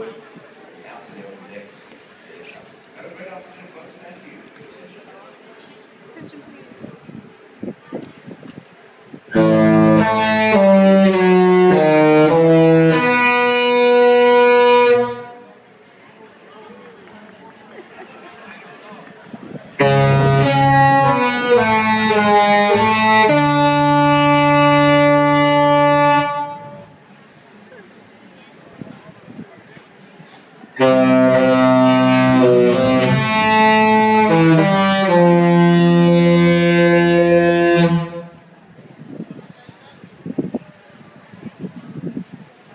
quick.